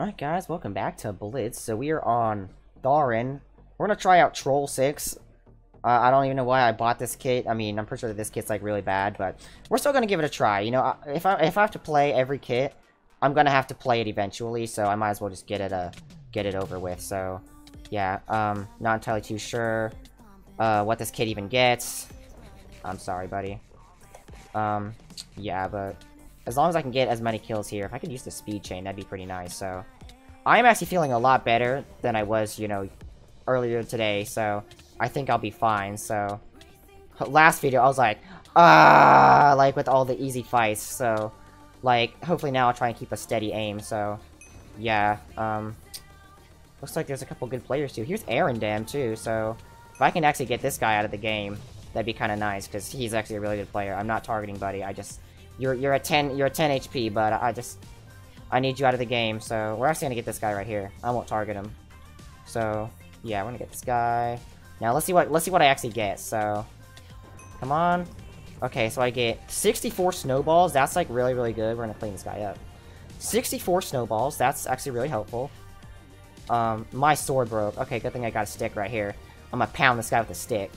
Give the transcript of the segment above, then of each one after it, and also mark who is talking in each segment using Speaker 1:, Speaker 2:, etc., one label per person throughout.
Speaker 1: Alright guys, welcome back to Blitz. So we are on Tharin. We're gonna try out Troll 6. Uh, I don't even know why I bought this kit. I mean, I'm pretty sure that this kit's like really bad, but we're still gonna give it a try. You know, if I if I have to play every kit, I'm gonna have to play it eventually, so I might as well just get it uh get it over with. So yeah, um, not entirely too sure uh, what this kit even gets. I'm sorry, buddy. Um, yeah, but as long as I can get as many kills here, if I could use the speed chain, that'd be pretty nice, so... I am actually feeling a lot better than I was, you know, earlier today, so I think I'll be fine, so... Last video, I was like, ah, like with all the easy fights, so... Like, hopefully now I'll try and keep a steady aim, so... Yeah, um... Looks like there's a couple good players, too. Here's Arendam, too, so... If I can actually get this guy out of the game, that'd be kind of nice, because he's actually a really good player. I'm not targeting Buddy, I just you're you're at 10 you're at 10 HP, but I just I need you out of the game. So we're actually gonna get this guy right here. I won't target him. So yeah, we're gonna get this guy. Now let's see what let's see what I actually get. So come on. Okay, so I get 64 snowballs. That's like really really good. We're gonna clean this guy up. 64 snowballs. That's actually really helpful. Um, my sword broke. Okay, good thing I got a stick right here. I'm gonna pound this guy with a stick.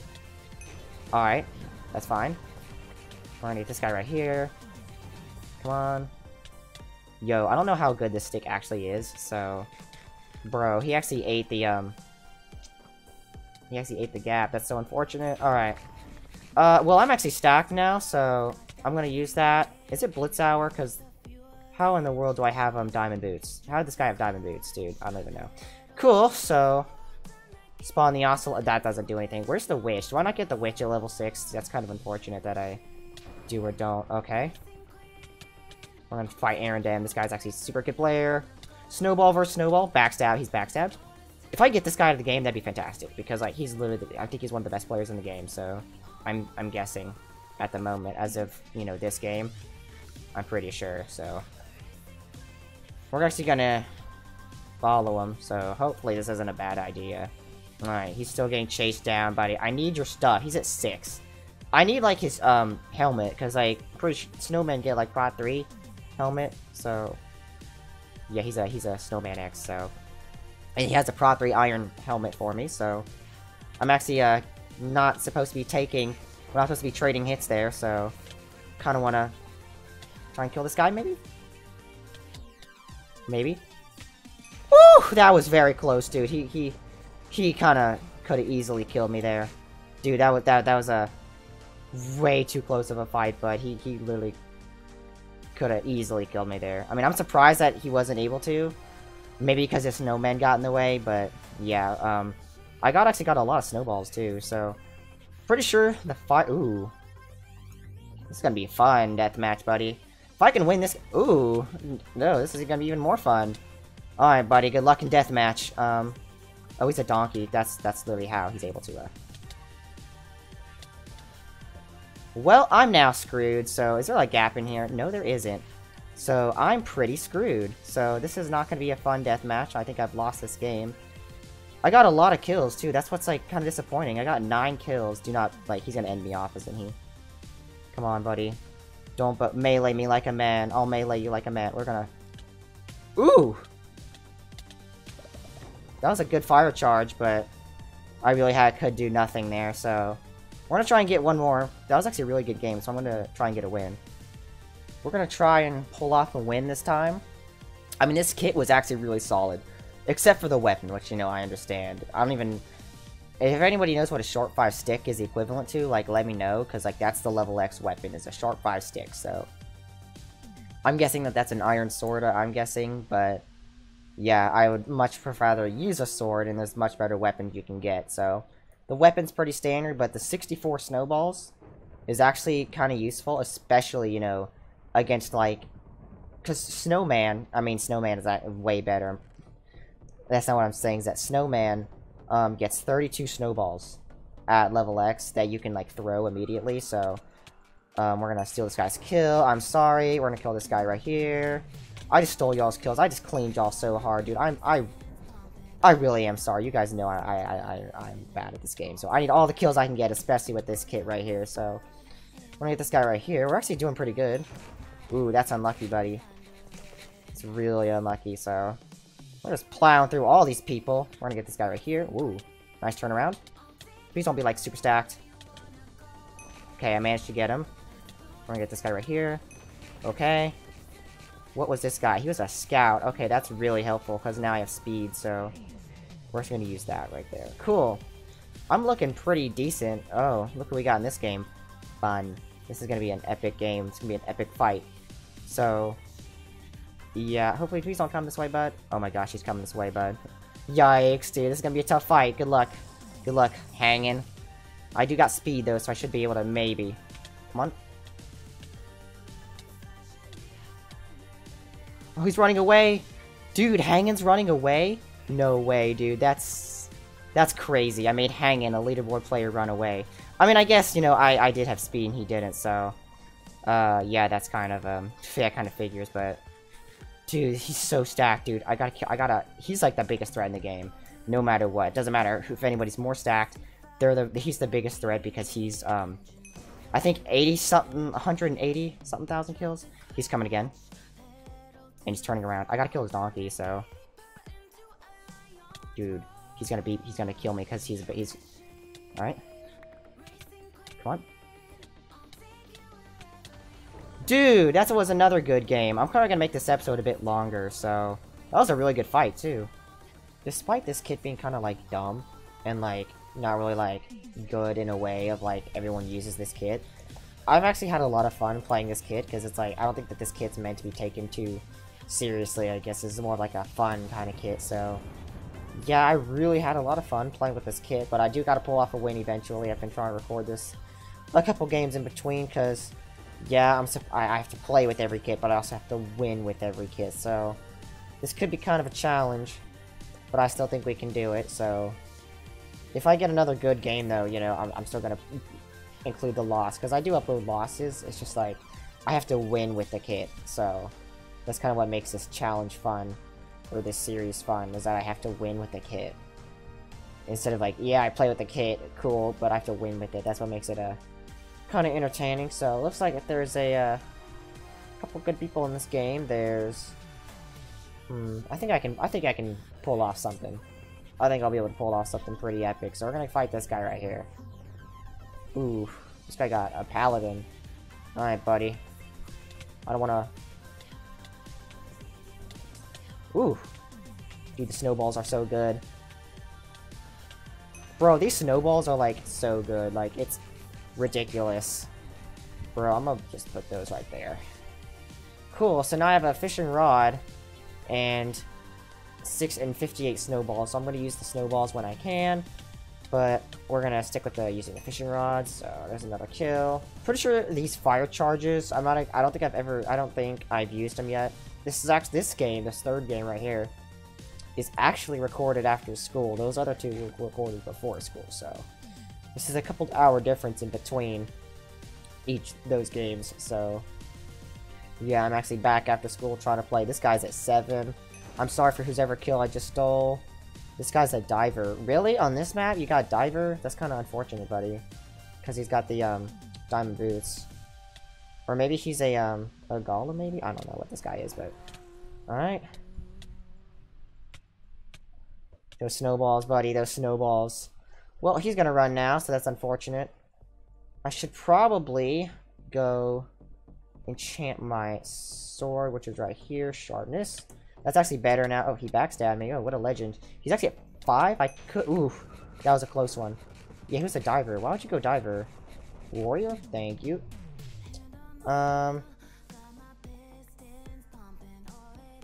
Speaker 1: Alright, that's fine. We're gonna get this guy right here. Come on. Yo, I don't know how good this stick actually is, so... Bro, he actually ate the, um... He actually ate the gap. That's so unfortunate. Alright. Uh, well, I'm actually stacked now, so... I'm gonna use that. Is it Blitz Hour? Because... How in the world do I have, um, Diamond Boots? How did this guy have Diamond Boots, dude? I don't even know. Cool, so... Spawn the Oscillate. That doesn't do anything. Where's the Witch? Do I not get the Witch at level 6? That's kind of unfortunate that I do or don't. Okay. We're gonna fight Arendam. This guy's actually a super good player. Snowball versus Snowball. Backstab. He's backstabbed. If I get this guy to the game, that'd be fantastic. Because, like, he's literally... I think he's one of the best players in the game, so... I'm, I'm guessing at the moment. As of, you know, this game. I'm pretty sure, so... We're actually gonna follow him, so hopefully this isn't a bad idea. Alright, he's still getting chased down, buddy. I need your stuff. He's at 6. I need, like, his, um, helmet, because, like, pretty snowmen get, like, prot 3 helmet, so... Yeah, he's a, he's a Snowman X, so... And he has a Pro 3 iron helmet for me, so... I'm actually, uh, not supposed to be taking... We're not supposed to be trading hits there, so... Kind of want to... Try and kill this guy, maybe? Maybe? Woo! That was very close, dude. He, he... He kind of could have easily killed me there. Dude, that was, that, that was a way too close of a fight, but he, he literally could have easily killed me there. I mean, I'm surprised that he wasn't able to. Maybe because his snowmen got in the way, but yeah, um, I got actually got a lot of snowballs too, so pretty sure the fight. Ooh, this is gonna be fun deathmatch, buddy. If I can win this, ooh, no, this is gonna be even more fun. All right, buddy, good luck in deathmatch. Um, oh, he's a donkey. That's that's literally how he's able to uh, Well, I'm now screwed, so is there a gap in here? No, there isn't. So I'm pretty screwed. So this is not going to be a fun death match. I think I've lost this game. I got a lot of kills, too. That's what's, like, kind of disappointing. I got nine kills. Do not, like, he's going to end me off, isn't he? Come on, buddy. Don't but melee me like a man. I'll melee you like a man. We're gonna... Ooh! That was a good fire charge, but I really had could do nothing there, so... We're going to try and get one more. That was actually a really good game, so I'm going to try and get a win. We're going to try and pull off a win this time. I mean, this kit was actually really solid. Except for the weapon, which, you know, I understand. I don't even... If anybody knows what a short 5 stick is equivalent to, like, let me know. Because, like, that's the level X weapon, is a short 5 stick, so... I'm guessing that that's an iron sword, uh, I'm guessing, but... Yeah, I would much prefer to use a sword, and there's much better weapons you can get, so... The weapon's pretty standard, but the 64 snowballs is actually kind of useful, especially, you know, against, like... Because Snowman, I mean, Snowman is way better. That's not what I'm saying, is that Snowman um, gets 32 snowballs at level X that you can, like, throw immediately, so... Um, we're gonna steal this guy's kill. I'm sorry. We're gonna kill this guy right here. I just stole y'all's kills. I just cleaned y'all so hard, dude. I'm I I really am sorry. You guys know I, I, I, I'm bad at this game. So I need all the kills I can get, especially with this kit right here. So we're gonna get this guy right here. We're actually doing pretty good. Ooh, that's unlucky, buddy. It's really unlucky, so... We're just plowing through all these people. We're gonna get this guy right here. Ooh, Nice turnaround. Please don't be, like, super stacked. Okay, I managed to get him. We're gonna get this guy right here. Okay. What was this guy? He was a scout. Okay, that's really helpful, because now I have speed, so... We're just gonna use that right there. Cool. I'm looking pretty decent. Oh, look what we got in this game. Fun. This is gonna be an epic game. It's gonna be an epic fight. So... Yeah, hopefully please don't come this way, bud. Oh my gosh, he's coming this way, bud. Yikes, dude. This is gonna be a tough fight. Good luck. Good luck, hanging. I do got speed, though, so I should be able to maybe. Come on. Oh, he's running away! Dude, Hanging's running away? No way, dude. That's... That's crazy. I made Hangin, a leaderboard player, run away. I mean, I guess, you know, I, I did have speed and he didn't, so... Uh, yeah, that's kind of, um... Yeah, kind of figures, but... Dude, he's so stacked, dude. I gotta... I gotta... He's, like, the biggest threat in the game. No matter what. Doesn't matter if anybody's more stacked. They're the... He's the biggest threat because he's, um... I think 80 something... 180 something thousand kills. He's coming again. And he's turning around. I gotta kill his donkey, so... Dude, he's gonna be- he's gonna kill me because he's- he's... Alright. Come on. Dude, that was another good game. I'm probably gonna make this episode a bit longer, so... That was a really good fight, too. Despite this kid being kind of, like, dumb, and, like, not really, like, good in a way of, like, everyone uses this kit, I've actually had a lot of fun playing this kit, because it's like, I don't think that this kit's meant to be taken too seriously, I guess. It's more like a fun kind of kit, so... Yeah, I really had a lot of fun playing with this kit, but I do gotta pull off a win eventually. I've been trying to record this a couple games in between, because, yeah, I'm I, I have to play with every kit, but I also have to win with every kit, so... This could be kind of a challenge, but I still think we can do it, so... If I get another good game, though, you know, I'm, I'm still gonna include the loss, because I do upload losses, it's just like, I have to win with the kit, so... That's kind of what makes this challenge fun, or this series fun, is that I have to win with the kit. Instead of like, yeah, I play with the kit, cool, but I have to win with it. That's what makes it uh, kind of entertaining. So, it looks like if there's a uh, couple good people in this game, there's... Hmm, I think I can, I think I can pull off something. I think I'll be able to pull off something pretty epic. So we're gonna fight this guy right here. Ooh, this guy got a paladin. Alright, buddy. I don't wanna Ooh. Dude, the snowballs are so good. Bro, these snowballs are, like, so good. Like, it's ridiculous. Bro, I'm gonna just put those right there. Cool, so now I have a fishing rod and 6 and 58 snowballs. So I'm gonna use the snowballs when I can. But we're gonna stick with the using the fishing rods. So there's another kill. Pretty sure these fire charges, I'm not I don't think I've ever I don't think I've used them yet. This is actually this game, this third game right here, is actually recorded after school. Those other two were recorded before school, so this is a couple hour difference in between each those games. So yeah, I'm actually back after school trying to play. This guy's at seven. I'm sorry for who's ever kill I just stole. This guy's a diver. Really? On this map, you got diver? That's kind of unfortunate, buddy. Because he's got the um, diamond boots. Or maybe he's a, um, a golem, maybe? I don't know what this guy is, but... Alright. Those snowballs, buddy, those snowballs. Well, he's gonna run now, so that's unfortunate. I should probably go enchant my sword, which is right here, sharpness. That's actually better now. Oh, he backstabbed me. Oh, what a legend. He's actually at five? I could... Ooh, that was a close one. Yeah, he was a diver. Why would you go diver? Warrior? Thank you. Um,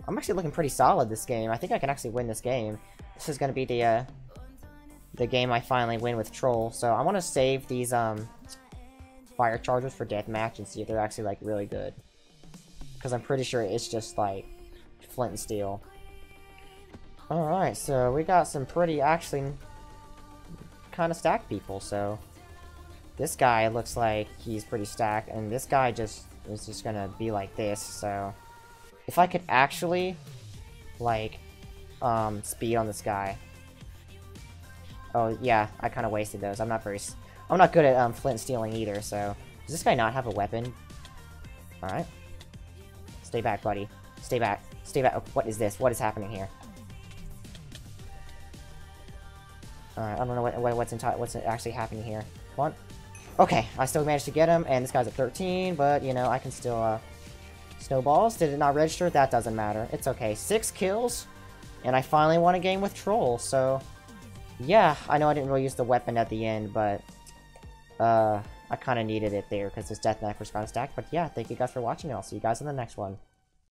Speaker 1: I'm actually looking pretty solid this game. I think I can actually win this game. This is going to be the, uh, the game I finally win with Troll. So I want to save these, um, fire chargers for deathmatch and see if they're actually, like, really good. Because I'm pretty sure it's just, like, flint and steel. Alright, so we got some pretty, actually, kind of stacked people, so... This guy looks like he's pretty stacked, and this guy just is just gonna be like this, so... If I could actually, like, um, speed on this guy. Oh, yeah, I kind of wasted those. I'm not very... I'm not good at, um, flint stealing either, so... Does this guy not have a weapon? Alright. Stay back, buddy. Stay back. Stay back. Oh, what is this? What is happening here? Alright, I don't know what, what what's what's actually happening here. Come on. Okay, I still managed to get him, and this guy's at 13, but, you know, I can still, uh... Snowballs? Did it not register? That doesn't matter. It's okay. Six kills, and I finally won a game with Troll, so... Yeah, I know I didn't really use the weapon at the end, but... Uh, I kind of needed it there, because this Death Knife was kind of stacked. But yeah, thank you guys for watching, and I'll see you guys in the next one.